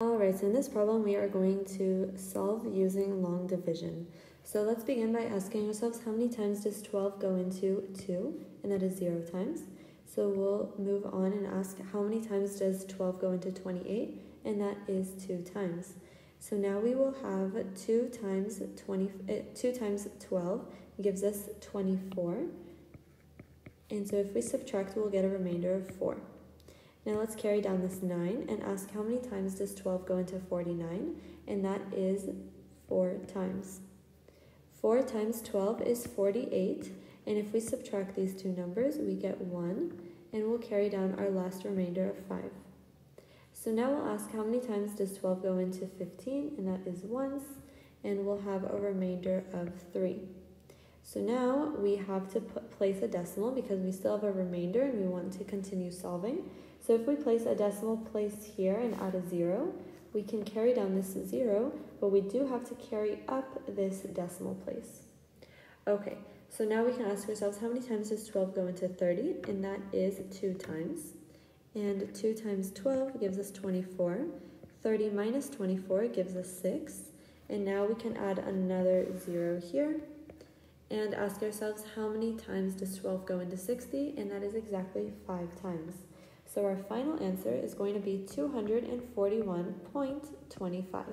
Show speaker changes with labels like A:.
A: Alright, so in this problem we are going to solve using long division. So let's begin by asking ourselves how many times does 12 go into 2, and that is 0 times. So we'll move on and ask how many times does 12 go into 28, and that is 2 times. So now we will have 2 times 20, uh, 2 times 12 gives us 24. And so if we subtract, we'll get a remainder of 4. Now let's carry down this 9 and ask how many times does 12 go into 49? And that is 4 times. 4 times 12 is 48. And if we subtract these two numbers, we get 1. And we'll carry down our last remainder of 5. So now we'll ask how many times does 12 go into 15? And that is once. And we'll have a remainder of 3. So now we have to put, place a decimal because we still have a remainder and we want to continue solving. So if we place a decimal place here and add a zero, we can carry down this zero, but we do have to carry up this decimal place. Okay, so now we can ask ourselves how many times does 12 go into 30? And that is 2 times. And 2 times 12 gives us 24. 30 minus 24 gives us 6. And now we can add another 0 here and ask ourselves how many times does 12 go into 60, and that is exactly 5 times. So our final answer is going to be 241.25.